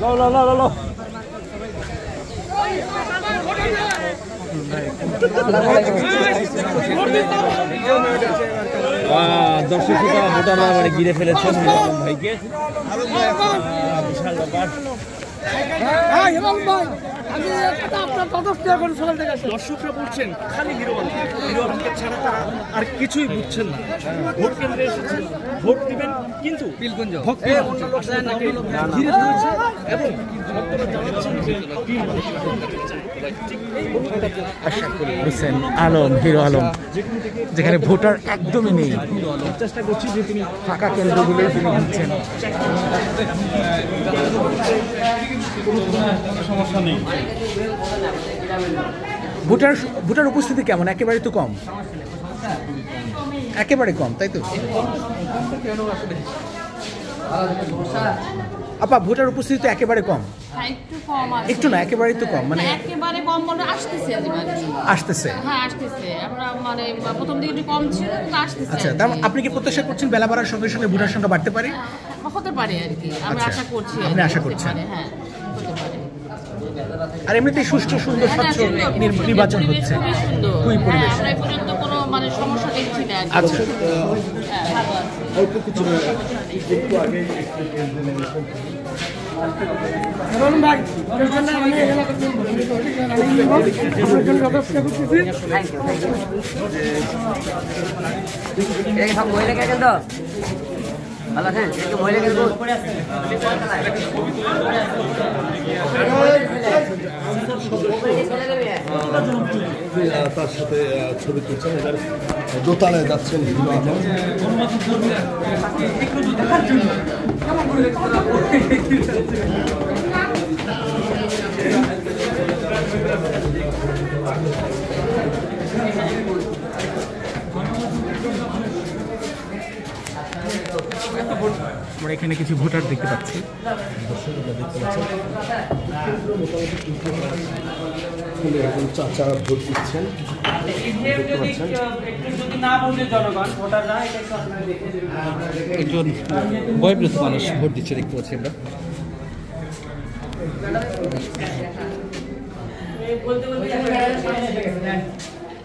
লো লো লো লো দর্শক ভোটাররা মানে গিরে ফেলেছেন ভাইকে। বিশাল ব্যাপার। দর্শকরা বলছেন খালি হিরো আলম হিরো আলমকে ছাড়া তারা আর কিছুই বুঝছেন না। ভোট কেন্দ্রে এসেছেন ভোট দিবেন কিন্তু ভক্তরা আসলে তাকে ঘিরে ধরেছে এবং ভক্তরা জানাচ্ছেন যে হোসেন আলম, হিরো আলম, যেখানে ভোটার একদমই নেই। চেষ্টা করছি যে তিনি ফাঁকা কেন্দ্রগুলোই তিনি ঘুরছেন ভোটার ভোটার উপস্থিতি কেমন? একেবারে তো কম। একেবারে কম, তাই তো? আপা ভোটার উপস্থিতি তো একেবারে কম। হ্যাঁ, একটু না একেবারেই তো কম মানে একেবারে কম বলে আসতেছে মানে। আসতেছে। হ্যাঁ আসতেছে। আমরা মানে প্রথম দিকে একটু কম ছিল কিন্তু আসতেছে। আচ্ছা তার আপনি কি প্রত্যাশা করছেন বেলা বাড়ার সঙ্গে সঙ্গে ভোটার সংখ্যা বাড়তে পারে? হতে পারে আর কি। আমি আচ্ছা, আশা করছি আপনি আশা করছেন। হ্যাঁ হতে পারে। আর এমনিতেই সুষ্ঠু সুন্দর হ্যাঁ, স্বচ্ছ নির্বাচন হচ্ছে। খুবই হ্যাঁ, পরিবেশ আমরা এই পর্যন্ত কোনো মানে সমস্যা দেখছি না আর কি। আচ্ছা। অল্প কিছু একটু আগে ভালো আছেন মহিলা আহ, তার সাথে ছবি তুলছেন এবার দোতলায় যাচ্ছেন Thank আলম আমরা এখানে কিছু ভোটার দেখতে পাচ্ছি। একজন চাচা ভোট দিচ্ছেন। একজন বয়োবৃদ্ধ মানুষ ভোট দিচ্ছে দেখতে পাচ্ছি আমরা।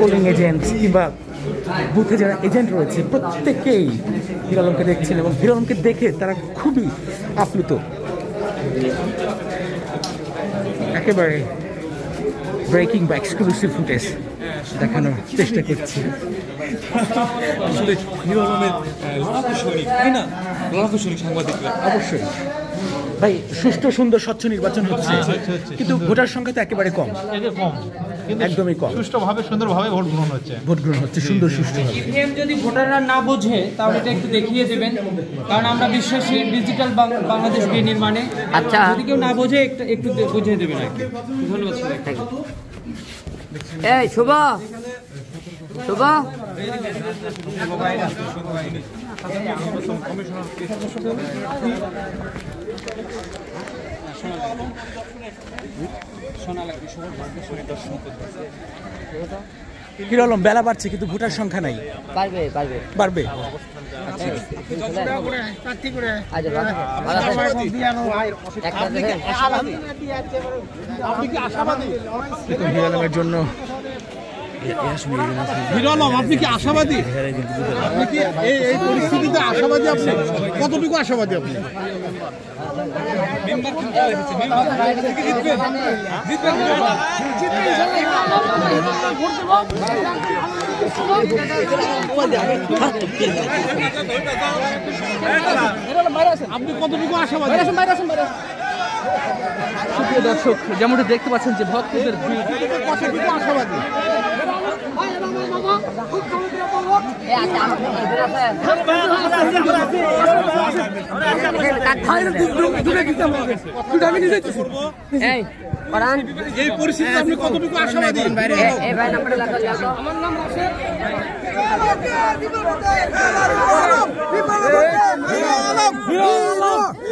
পোলিং এজেন্ট কিংবা বুথে যারা এজেন্ট রয়েছে প্রত্যেকেই হিরো আলমকে দেখছেন এবং হিরো আলমকে দেখে তারা খুবই আপ্লুত। একেবারে ব্রেকিং বা এক্সক্লুসিভ ফুটেজ দেখানোর চেষ্টা করছি। আসলে হিরো আলমের আহ, লড়াকু তাই না? সাংবাদিকরা। অবশ্যই। ভাই সুষ্ঠু সুন্দর স্বচ্ছ নির্বাচন হচ্ছে। কিন্তু ভোটার সংখ্যা তো একেবারে কম। কম। একদমই কম। সুষ্ঠুভাবে সুন্দরভাবে ভোট গ্রহণ হচ্ছে। ভোট গ্রহণ হচ্ছে সুন্দর সুষ্ঠু ইভিএম যদি ভোটাররা না বোঝে তাহলে এটা একটু দেখিয়ে দেবেন। কারণ আমরা বিশ্বাসী ডিজিটাল বাংলাদেশ নির্মাণে। আচ্ছা। যদি কেউ না বোঝে একটু একটু বুঝিয়ে দেবেন আর কি। ধন্যবাদ এই শুভ। শুভ? আলম বেলা বাড়ছে কিন্তু ভোটার সংখ্যা নাই। পারবে পারবে। বাড়বে? আচ্ছা ভালো আছেন? একটা দেখেন। কিন্তু হিরো আলমের জন্য হিরো আপনি কি আশাবাদী? আপনি কি এই এই পরিস্থিতিতে আশাবাদী আপনি? কতটুকু আশাবাদী আপনি? আপনি কতটুকু আশাবাদী? দর্শক যেমনটা দেখতে পাচ্ছেন যে ভক্তদের আশাবাদী? এই আচ্ছা, আপনি কতটুকু আশাবাদী এ- এ ভাই নাম্বারটা লাগা লাগা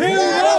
হিরো